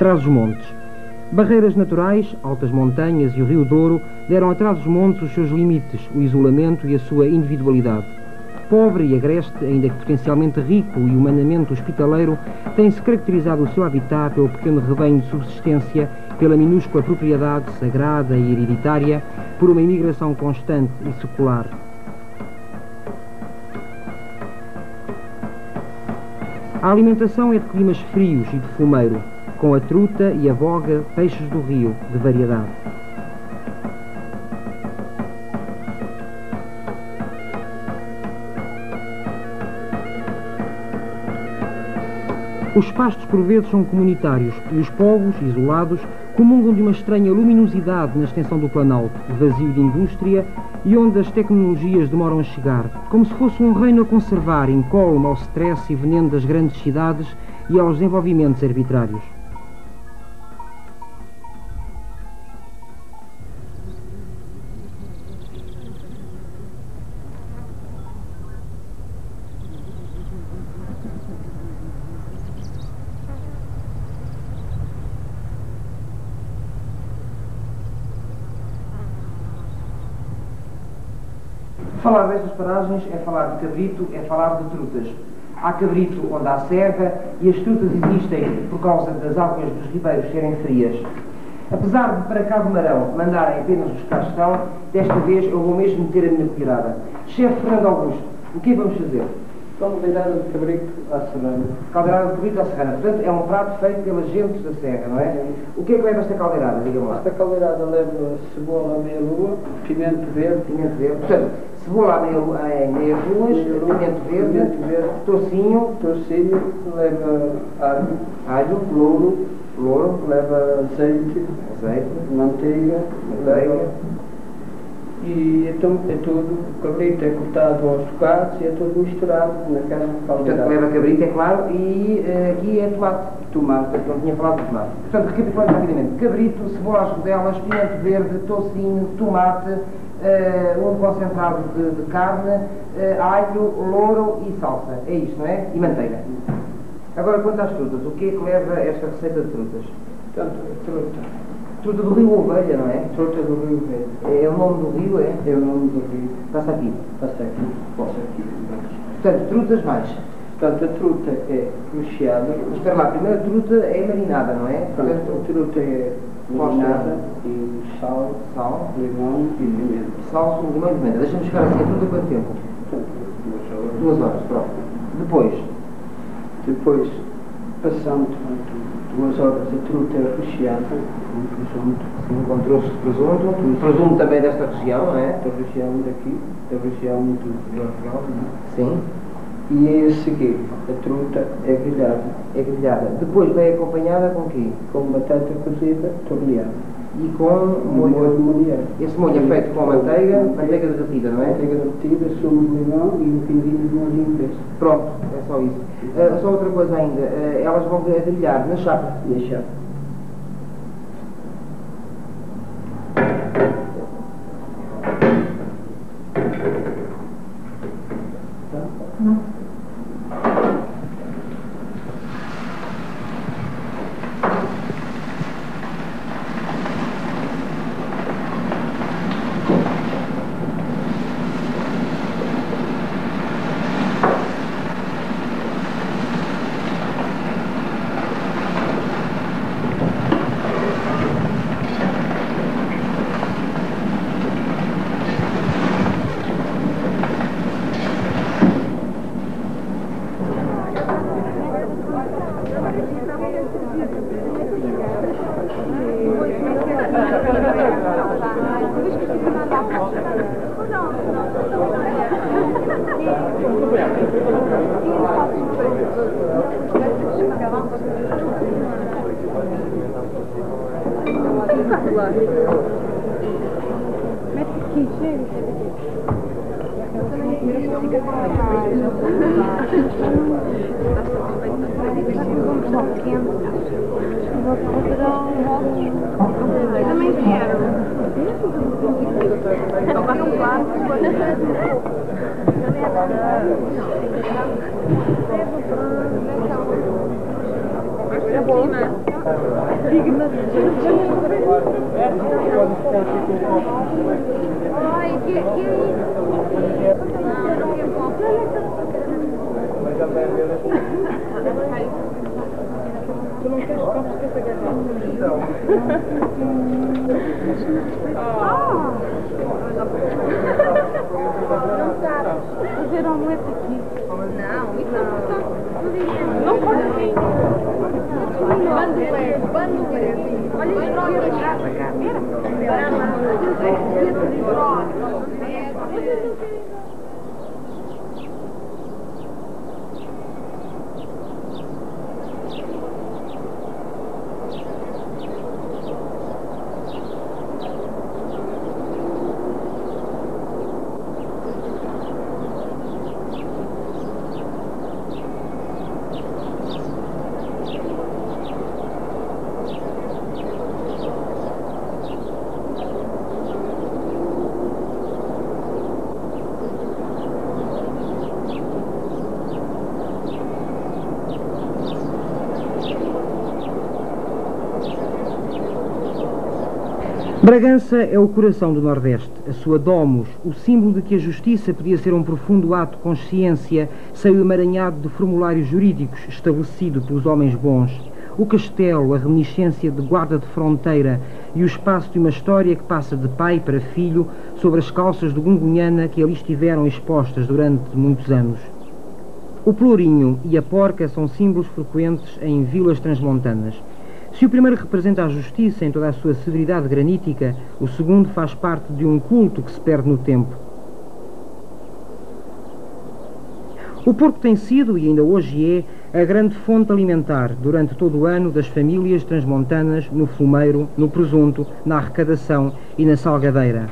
Trás-os-Montes. Barreiras naturais, altas montanhas e o Rio Douro deram a Trás-os-Montes os seus limites, o isolamento e a sua individualidade. Pobre e agreste, ainda que potencialmente rico e humanamente hospitaleiro, tem-se caracterizado o seu habitat pelo pequeno rebanho de subsistência, pela minúscula propriedade sagrada e hereditária, por uma imigração constante e secular. A alimentação é de climas frios e de fumeiro, com a truta e a boga, peixes do rio, de variedade. Os pastos por vezes são comunitários e os povos, isolados, comungam de uma estranha luminosidade na extensão do Planalto, vazio de indústria e onde as tecnologias demoram a chegar, como se fosse um reino a conservar, incólume ao stress e veneno das grandes cidades e aos desenvolvimentos arbitrários. Falar destas paragens é falar de cabrito, é falar de trutas. Há cabrito onde há serra e as trutas existem por causa das águas dos ribeiros serem frias. Apesar de para Cabo Marão mandarem apenas os que estão, desta vez eu vou mesmo meter a minha colherada. Chefe Fernando Augusto, o que é que vamos fazer? Caldeirada de cabrito à serrana. Caldeirada de cabrito à serrana. Portanto, é um prato feito pelas gentes da serra, não é? O que é que leva esta caldeirada, diga-me lá? Esta caldeirada leva cebola à meia-lua, pimento verde. Pimento verde. Portanto, cebola à meia, em meia pimento verde, pimento verde, tocinho, tocinho, leva alho, alho, louro, louro, leva azeite, azeite, manteiga, manteiga. leva e então é tudo, o cabrito é cortado aos bocados e é tudo misturado naquela Portanto, caldeirada. leva cabrito, é claro, e eh, aqui é tomate. Tomate. Portanto, não tinha falado de tomate. Portanto, recapitulando rapidamente. Cabrito, cebola às rodelas, pimento verde, tocinho, tomate, eh, um concentrado de, de carne, eh, alho, louro e salsa. É isto, não é? E manteiga. Agora, quanto às frutas, o que é que leva esta receita de frutas? Portanto, a truta. Do rio Ovelha, não é? Truta do Rio Velho. É o nome do rio, é? É o nome do rio. Passa aqui. Passa aqui, passa aqui. Portanto, trutas mais. Portanto, a truta é recheada. Espera lá, primeiro a truta é marinada, não é? Portanto, a truta é marinada e sal, Sal, limão e pimenta. sal, limão e pimenta. Deixa-me chegar assim a truta quanto tempo? Duas horas. Duas horas, pronto. Depois, Depois, passando duas horas, a truta é recheada presunto. sim, com troços de presunto. Presunto também desta região, não é? Da região daqui, da região do Portugal. Sim. E a seguir, a truta é grelhada É grelhada. Depois vem acompanhada com quê? com batata cozida torneada. E com Um molho molhado. Esse molho é feito com manteiga, manteiga derretida, não é? Manteiga derretida, sumo de limão e um pinguinho de molho impresso. Pronto, é só isso. Ah, só outra coisa ainda. Ah, elas vão grelhar na chapa. E a chapa. Bragança é o coração do Nordeste, a sua domus, o símbolo de que a justiça podia ser um profundo ato de consciência o emaranhado de formulários jurídicos estabelecido pelos homens bons. O castelo, a reminiscência de guarda de fronteira e o espaço de uma história que passa de pai para filho sobre as calças de Gungunhana que ali estiveram expostas durante muitos anos. O Pelourinho e a Porca são símbolos frequentes em vilas transmontanas. Se o primeiro representa a justiça em toda a sua severidade granítica, o segundo faz parte de um culto que se perde no tempo. O porco tem sido, e ainda hoje é, a grande fonte alimentar durante todo o ano das famílias transmontanas no fumeiro, no presunto, na arrecadação e na salgadeira.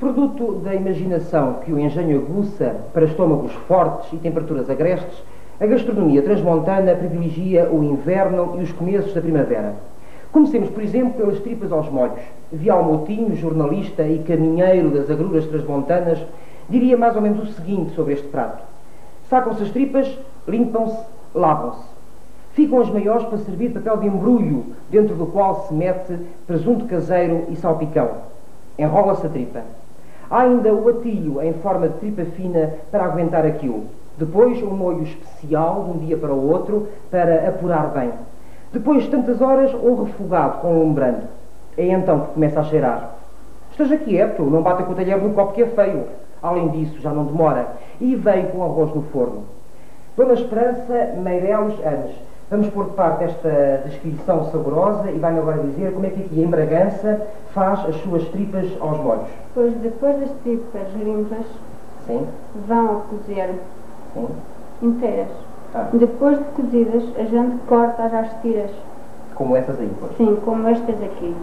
Produto da imaginação que o engenho aguça para estômagos fortes e temperaturas agrestes, a gastronomia transmontana privilegia o inverno e os começos da primavera. Comecemos, por exemplo, pelas tripas aos molhos. Vial Moutinho, jornalista e caminheiro das agruras transmontanas, diria mais ou menos o seguinte sobre este prato. Sacam-se as tripas, limpam-se, lavam-se. Ficam as maiores para servir papel de embrulho, dentro do qual se mete presunto caseiro e salpicão. Enrola-se a tripa. Há ainda o atilho em forma de tripa fina para aguentar aquilo. Depois, um molho especial, de um dia para o outro, para apurar bem. Depois de tantas horas, um refogado com lumbrando. É então que começa a cheirar. Esteja quieto, não bata com o talher no copo que é feio. Além disso, já não demora. E vem com arroz no forno. Dona Esperança Meireles Anos. Vamos pôr de parte esta descrição saborosa e vai-me agora dizer como é que aqui em Bragança faz as suas tripas aos molhos. Pois depois das tripas limpas Sim? vão cozer Sim? inteiras. Ah, Depois de cozidas, a gente corta-as às tiras. como essas aí, pois. Sim, como estas aqui.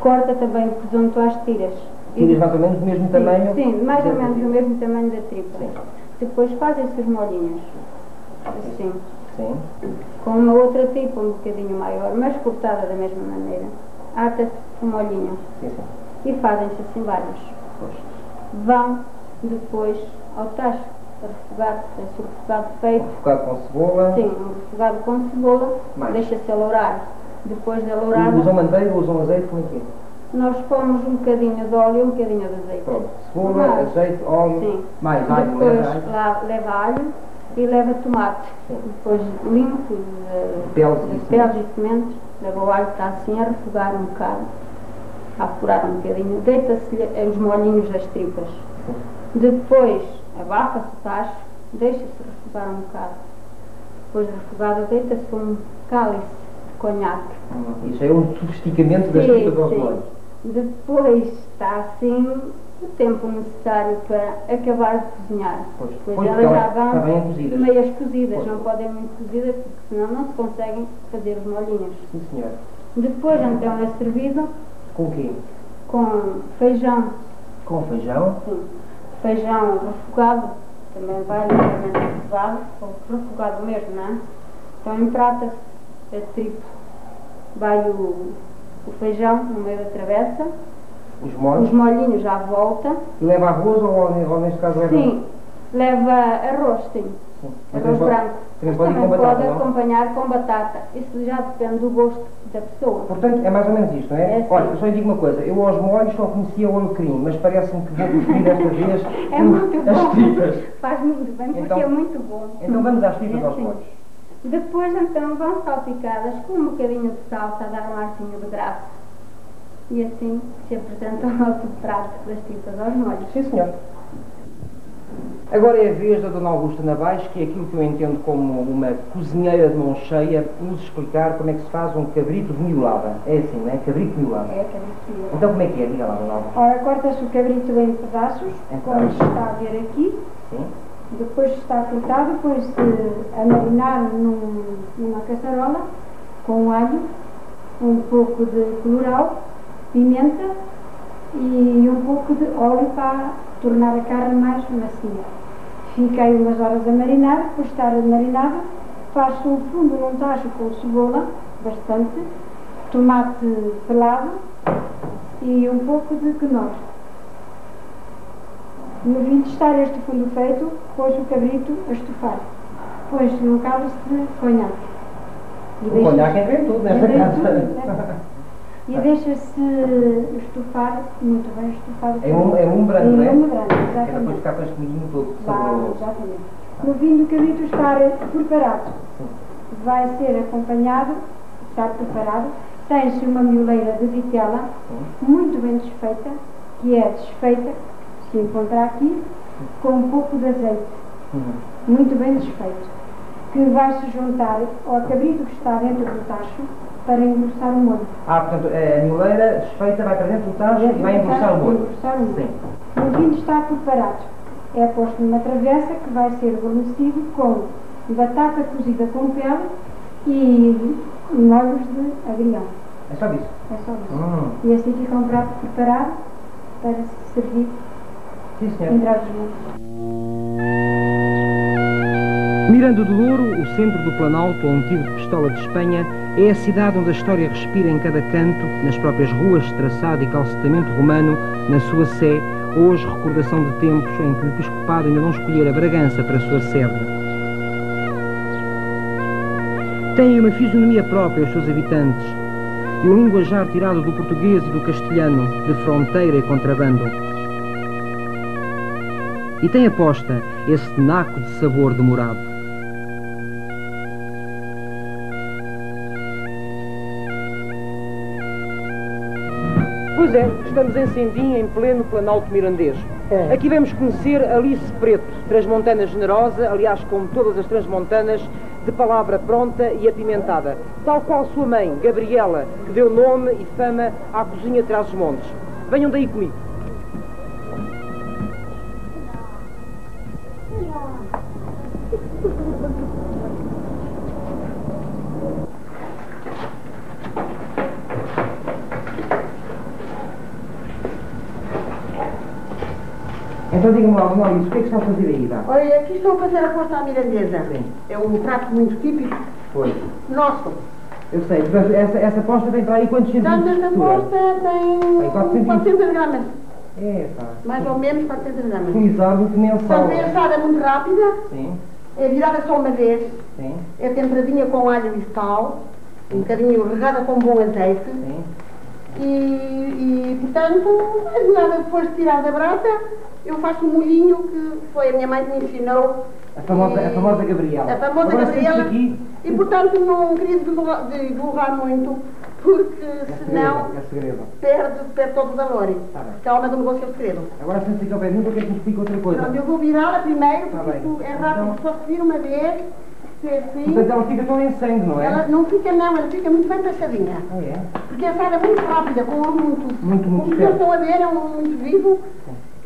Corta também o presunto às tiras. Tiras mais ou menos do mesmo Sim, tamanho? Sim, mais ou menos do mesmo tamanho da tripa. Sim. Depois fazem-se os molhinhos. Assim. Sim. Com uma outra tripa um bocadinho maior, mas cortada da mesma maneira. Ata-se o molhinho. Sim, sim. E fazem-se assim vários. Pois. Vão depois ao tacho. Refogado, tem-se o refogado feito. Refogado com cebola. Sim, refogado com cebola, deixa-se alourar. Depois de alourada, Usam manteiga, usam azeite, como é que é? nós pomos um bocadinho de óleo e um bocadinho de azeite. Pronto. Cebola, azeite, óleo, Sim. mais alho, Depois leva alho. lá leva alho e leva tomate. Sim. Depois limpo de, Peles e de peles e sementes, leva o alho, está assim a refogar um bocado, a apurar um bocadinho. Deita-se os molhinhos das tripas. Depois abafa-se o tacho, deixa-se refogar um bocado. Depois de refogado, deita-se um cálice de conhaque. Hum, Isso é um sofisticamento das tripas aos sim. molhos. Depois está assim o tempo necessário para acabar de cozinhar. Pois, Pois pois, elas já vão cozidas. meias cozidas, Pois. não podem muito cozidas porque senão não se conseguem fazer os molhinhos. Sim, senhor. Depois então é servido Com o quê? com feijão, Com feijão. sim, feijão refogado, também vai ligeiramente refogado, ou refogado mesmo, não é? Então emprata-se a tripa, vai o, o feijão no meio da travessa, Os molhos. os molhinhos à volta, leva arroz ou, ou neste caso leva... Sim, Leva arroz, sim. Arroz branco. Também Mas também batata, pode não? acompanhar com batata. Isso já depende do gosto da pessoa. Portanto, é mais ou menos isto, não é? É. Olha, eu só lhe digo uma coisa. Eu aos molhos só conhecia o alecrim, mas parece-me que vou preferir desta vez É muito as bom. tripas. Faz muito bem, porque Então- é muito bom. Então vamos às tripas É aos assim. molhos. Depois, então, vão salpicadas com um bocadinho de salsa a dar um arcinho de graça. E assim se apresenta o nosso prato das tripas aos molhos. Sim, senhor. Agora é a vez da Dona Augusta Navais, que é aquilo que eu entendo como uma cozinheira de mão cheia, nos explicar como é que se faz um cabrito de miolada. É assim, não é? Cabrito de miolada. É cabrito. Então como é que é? Diga lá, Dona Augusta. Ora, corta-se o cabrito em pedaços, Em como está a ver aqui. Sim. Depois está cortado, põe-se a marinar num- numa caçarola com alho, um pouco de colorau, pimenta e um pouco de óleo para tornar a carne mais macia. Aí umas horas a marinar, de estar marinada, faz-se um fundo num tacho com cebola, bastante, tomate pelado e um pouco de quenor. No fim de estar este fundo feito, pôs o cabrito a estufar. Põe-se num cálice de conhaque. O conhaque entra em tudo nesta entra E deixa-se estufar, muito bem estufado. É um, é um branco, não é? lume branco, É depois exatamente. ficar com este cozinho todo saboroso. exatamente. No fim do cabrito estar preparado, vai ser acompanhado, estar preparado, tem-se uma mioleira de vitela, muito bem desfeita, que é desfeita, se encontrar aqui, com um pouco de azeite, Uhum. muito bem desfeito, que vai se juntar ao cabrito que está dentro do tacho para engrossar o molho. Ah, portanto, a mioleira desfeita vai para dentro do tacho e vai engrossar o molho. Engrossar o molho. Sim. No vinho está preparado. É posto numa travessa que vai ser guarnecido com batata cozida com pele e molhos de agrião. É só disso. É só isso. Hum. E assim fica um prato preparado para se servir Sim, senhor. Trás-os-Montes. Miranda do Douro, o centro do Planalto, ou um tiro de pistola de Espanha, é a cidade onde a história respira em cada canto, nas próprias ruas de traçado e calcetamento romano, na sua sé, hoje recordação de tempos em que o episcopado ainda não escolhera Bragança para sua sede. Têm uma fisionomia própria os seus habitantes e um linguajar tirado do português e do castelhano, de fronteira e contrabando. E tem aposta esse naco de sabor demorado. É, estamos em Sendim, em pleno Planalto Mirandês. Aqui vamos conhecer Alice Preto, transmontana generosa, aliás, como todas as transmontanas, de palavra pronta e apimentada, tal qual sua mãe, Gabriela, que deu nome e fama à cozinha de Trás-os-Montes. Venham daí comigo. Então diga-me lá, Dona Alice, o que é que está a fazer aí, dá? Olha, aqui estou a fazer a posta à mirandesa. Sim. É um prato muito típico Foi. nosso. Eu sei, mas essa, essa posta tem para aí quantos centímetros de esta altura? posta tem Tem 400. 400 gramas. É, pá. Mais ou menos 400 gramas. Utilizar muito mensal. É assada muito rápida, Sim, é virada só uma vez, sim, é temperadinha com alho e sal, um bocadinho regada com bom azeite. sim. E, e portanto, é nada depois de tirar da brasa, eu faço um molhinho que foi a minha mãe que me ensinou. A famosa, a E- famosa Gabriela. A famosa Agora, Gabriela. aqui. E portanto não queria divulgar, muito, porque É senão segredo, é segredo. perde, perde todo o valor. Tá bem. Porque a alma do negócio é segredo. Agora pé de mim porque é que explica outra coisa. Pronto, eu vou virá-la primeiro, Tá porque bem. isto é rápido, Então- só se vira uma vez, se é assim. Portanto, ela fica toda em sangue, não é? Ela não fica não, ela fica muito bem passadinha. Ah, é? Porque a assada é muito rápida, com muito. Muito, muito O que certo. estão a ver é um muito vivo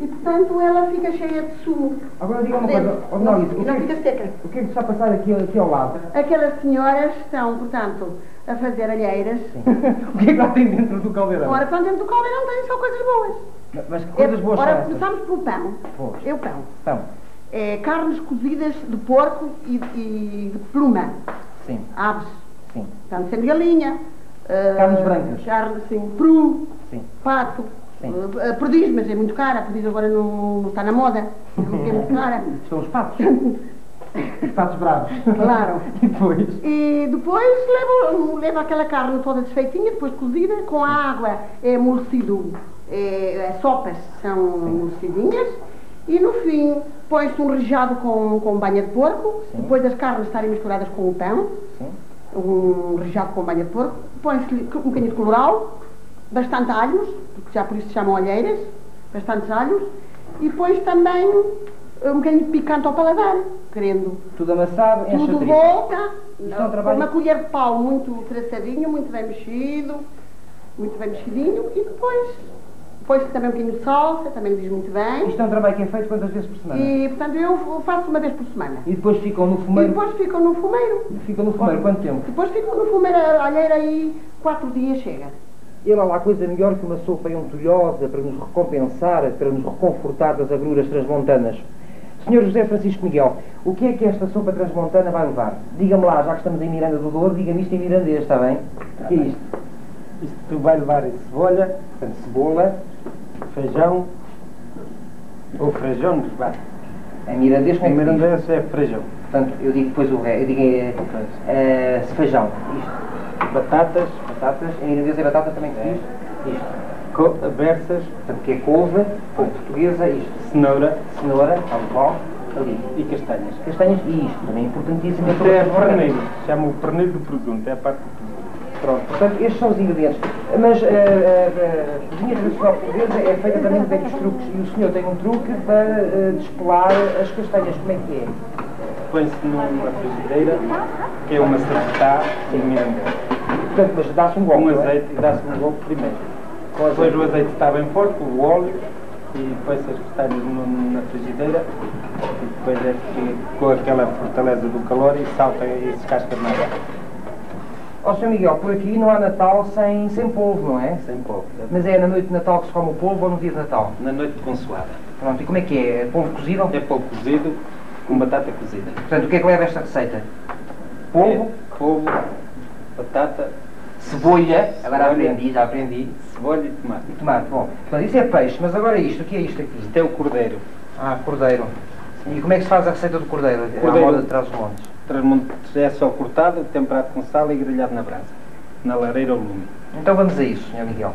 e portanto ela fica cheia de sumo. Agora diga uma coisa, Dona Alice, e o não que, fica é, seca. o que é que está a passar aqui, aqui ao lado? Aquelas senhoras estão, portanto, a fazer alheiras. o que é que lá tem dentro do caldeirão? Ora, estão dentro do caldeirão, têm só coisas boas. Mas que coisas boas Ora, são começamos pelo pão. Pois. É o pão. Então, É carnes cozidas de porco e, e de pluma. sim, Aves. sim, Portanto, sempre galinha. Carnes brancas. Carne, sim. Peru. sim. Pato. Sim. Uh, A perdiz, mas é muito cara. A perdiz agora não, não está na moda. É muito cara. São os patos. Os patos bravos. Claro. E depois? E depois leva, leva aquela carne toda desfeitinha, depois cozida, com a água é amolecido, é, as sopas são amolecidinhas, e no fim põe-se um rejado com, com banha de porco, Sim. depois das carnes estarem misturadas com o pão, Sim. um rejado com banha de porco, põe-se um bocadinho de colorau, bastante alhos, porque já por isso se chamam alheiras, bastantes alhos, e põe-se também um bocadinho de picante ao paladar, querendo Tudo amassado, enche tudo volta, é um trabalho- uma colher de pau muito traçadinho, muito bem mexido, muito bem mexidinho, e depois põe-se também um bocadinho de salsa, também diz muito bem. Isto é um trabalho que é feito quantas vezes por semana? E, portanto, eu faço uma vez por semana. E depois ficam no E fumeiro. depois ficam no fumeiro. Ficam no fumeiro quanto tempo? Depois ficam no fumeiro a alheira aí, quatro dias chega. E lá lá coisa melhor que uma sopa entulhosa para nos recompensar, para nos reconfortar das agruras transmontanas. Senhor José Francisco Miguel, o que é que esta sopa transmontana vai levar? Diga-me lá, já que estamos em Miranda do Douro, diga-me isto em mirandês, está bem? O que é isto? Isto vai levar cebola, Portanto, cebola, feijão, ou feijão, vá. em mirandês como Em é que diz? mirandês é feijão. Portanto, eu digo depois o ré, eu digo é, é, feijão. Isto, Batatas, batatas, em irlandês é batata também que diz? Isto. co- berças, Portanto, que é couve, ou portuguesa, isto. cenoura Cenoura, qual, ali. e castanhas. Castanhas e isto, também é importantíssimo. Isto é pernil, chama o pernil do presunto, é a parte do presunto. Pronto, portanto, estes são os ingredientes. Mas eh, eh, a cozinha tradicional portuguesa é feita também de velhos truques. E o senhor tem um truque para eh, despelar as castanhas. Como é que é? Põe-se numa frigideira, que é uma safetá em mirandês. Portanto, mas dá-se um golpe. Com não é? azeite e dá-se um golpe primeiro. Com Depois o azeite está bem forte, o óleo, e põe-se as castanhas na frigideira, e depois é que com aquela fortaleza do calor e salta e descasca na água. Ó Sr. Miguel, por aqui não há Natal sem, sem polvo, não é? Sem polvo. Mas é na noite de Natal que se come o polvo ou no dia de Natal? Na noite consoada. Pronto, e como é que é? É polvo cozido? É polvo cozido com batata cozida. Portanto, o que é que leva esta receita? Polvo, É polvo, batata, cebolha, agora Cebola. aprendi, já aprendi, cebola e tomate. e tomate. Bom, portanto, isso é peixe, mas agora isto, o que é isto aqui? Isto é o cordeiro. Ah, cordeiro. E como é que se faz a receita do cordeiro? À Cordeiro. moda de Trás-os-Montes. Transmontes é só cortado, temperado com sal e grelhado na brasa. Na lareira ou lume. Então vamos a isso, Sr. Miguel.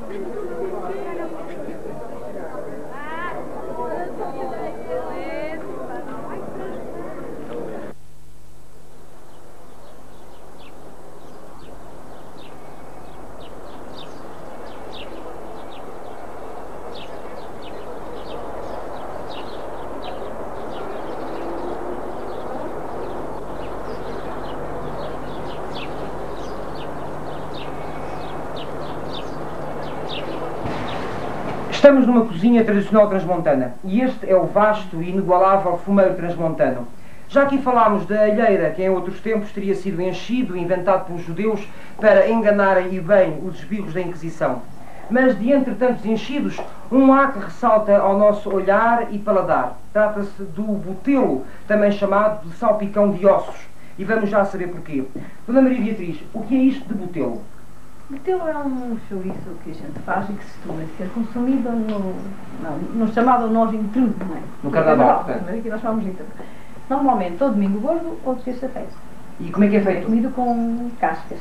Põe tudo ali. Estamos numa cozinha tradicional transmontana e este é o vasto e inigualável fumeiro transmontano. Já aqui falámos da alheira, que em outros tempos teria sido enchido e inventado pelos judeus para enganarem e bem os esbirros da Inquisição. Mas de entre tantos enchidos, um há que ressalta ao nosso olhar e paladar. Trata-se do botelo, também chamado de salpicão de ossos. E vamos já saber porquê. Dona Maria Beatriz, o que é isto de botelo? Botelo é um chouriço que a gente faz e que se costuma ser consumido no, não, no chamado nós intrudo, não é? No carnaval, portanto. Mas aqui nós chamamos intrudo. Normalmente, ou domingo gordo ou terça-feira. E como é que é É feito? comido com cascas.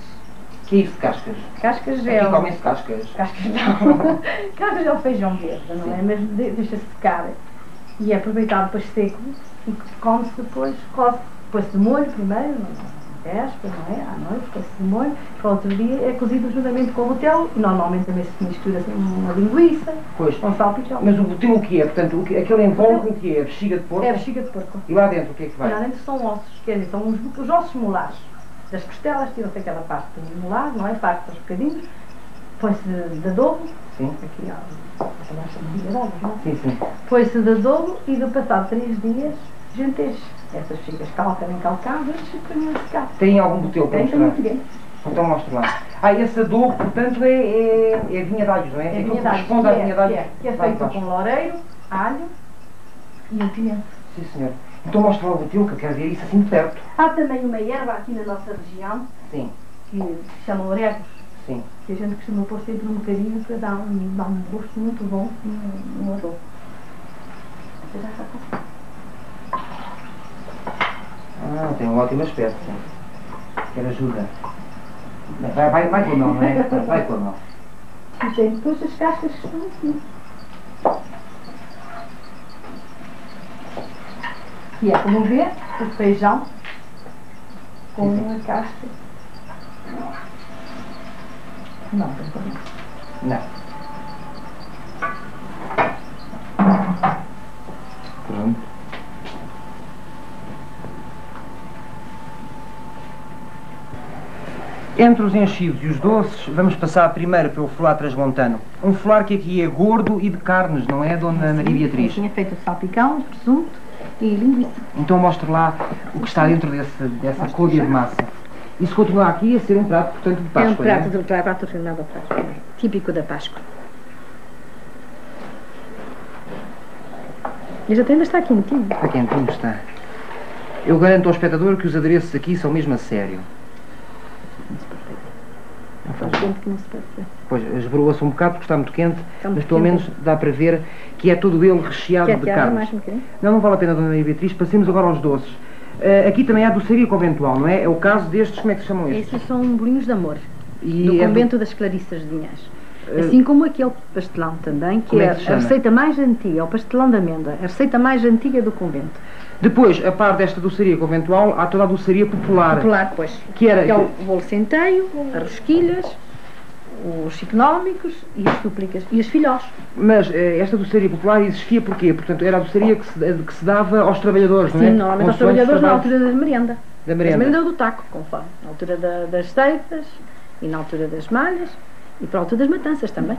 Que é isto de cascas? Cascas é Aqui comem-se cascas. Cascas não. cascas é o feijão verde, não é? Sim. Mas de- deixa-se secar. E é aproveitado depois seco e come-se depois, coze. Põe-se de molho primeiro, não véspera, não é? À noite, põe-se de molho. Para o outro dia é cozido juntamente com o botelo. E normalmente também se mistura assim uma linguiça, Pois. com salpichão. Mas o botelo o que é? Portanto, o que, aquele envolve o que é? Bexiga de porco? É bexiga de porco. E lá dentro o que é que E lá vai? dentro são ossos, quer dizer, são os, os ossos molares. Das costelas tiram-se aquela parte do molar, não é? Parte dos bocadinhos. põe-se de, de adobo, Sim. aqui há aquela chamada de adobo, não é? Sim, sim. Põe-se de adobo e do passado três dias genteja. Essas figas calcam encalcadas e a secar. Tem algum botelo para Tem mostrar? foguete. Então mostre lá. Ah, esse adobo, portanto, é, é, é vinha de alhos, não é? É que vinha de corresponde à alho, vinha de é, alhos. que é, que é Lá feito com loureiro, alho e um pimento. Sim, senhor. Então mostre lá o botelo, que eu quero ver isso assim de perto. Há também uma erva aqui na nossa região Sim, que se chama oregos, sim. que a gente costuma pôr sempre um bocadinho para dar um, dar um gosto muito bom no, no adobo. Você já está Ah, tem um ótimo aspecto, sim. Quer ajuda. Vai, vai, vai com a mão, não é? Vai com a mão. E tem depois as cascas que estão aqui. E é como vê, o feijão com Sim, a casca. Não, tem problema. Não. Entre os enchidos e os doces, vamos passar primeiro pelo folar transmontano. Um folar que aqui é gordo e de carnes, não é, Dona Maria Beatriz? Tinha feito salpicão, presunto e linguiça. Então mostre lá o que está dentro desse, dessa colha de massa. Isso continua aqui a ser um prato, portanto, de É Páscoa, um prato não é? de prato regional da Páscoa, típico da Páscoa. E já ainda está quentinho. Está quentinho, está. Eu garanto ao espectador que os adereços aqui são mesmo a sério. Faz tempo que não se ver. Pois, esbroa-se um bocado porque está muito quente, Está muito mas pelo menos dá para ver que é todo ele recheado Quer de que carne. mais um bocadinho? Não, não vale a pena, Dona Maria Beatriz. Passemos agora aos doces. Eh, aqui também há doçaria conventual, não é? É o caso destes, como é que se chamam estes? Esses são bolinhos de amor, E do é convento das Clarissas de Vinhas. Eh, Assim como aquele pastelão também, que é, é que se a receita mais antiga, é o pastelão de amêndoa, a receita mais antiga do convento. Depois, a par desta doçaria conventual, há toda a doçaria popular. Popular, pois. Que era... Que é o bolo centeio, as rosquilhas, os económicos e as súplicas e as filhós. Mas eh, esta doçaria popular existia porquê? Portanto, era a doçaria que se, que se dava aos trabalhadores, não é? Sim, normalmente aos trabalhadores na altura da merenda. Da merenda. merenda do taco, conforme. Na altura da- das ceifas e na altura das malhas e para a altura das matanças também.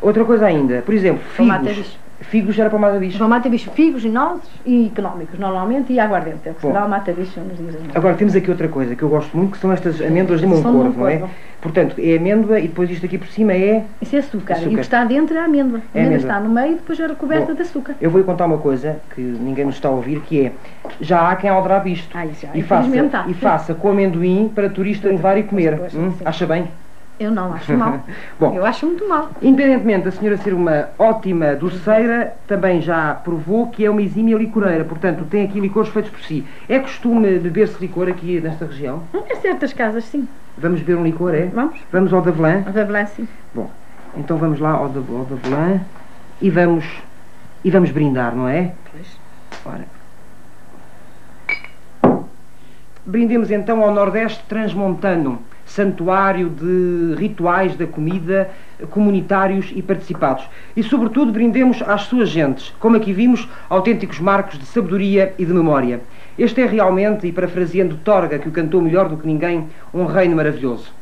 Outra coisa ainda, por exemplo, figos. Bicho. Figos era para o mata bicho. Para o mata-bicho, figos e nozes e económicos, normalmente, e aguardente. É o que Bom. se dá ao mata-bicho nos dias. Agora temos aqui outra coisa que eu gosto muito, que são estas amêndoas de São de Moncorvo, não é? Portanto, é amêndoa e depois isto aqui por cima é... Isso é açúcar. Açúcar. E o que está dentro é a amêndoa. A É amêndoa amêndoa. está no meio e depois é recoberta Bom. de açúcar. Eu vou-lhe contar uma coisa que ninguém nos está a ouvir, que é... Já há quem aldrabe isto. Ah, isso já. E faça, e faça com amendoim para turista levar e comer. pois, Hum? Acha bem? Eu não acho mal. Bom. Eu acho muito mal. Independentemente da senhora ser uma ótima doceira, também já provou que é uma exímia licoreira. Portanto, tem aqui licores feitos por si. É costume beber-se licor aqui nesta região? Em certas casas, sim. Vamos beber um licor, é? Vamos? Vamos ao Davelã? A Vavelã, sim. Bom, então vamos lá ao, da- ao Davelã e vamos, e vamos brindar, não é? Pois. Ora. Brindemos então ao Nordeste Transmontano, santuário de rituais da comida, comunitários e participados. E, sobretudo, brindemos às suas gentes, como aqui vimos, autênticos marcos de sabedoria e de memória. Este é realmente, e parafraseando Torga, que o cantou melhor do que ninguém, um reino maravilhoso.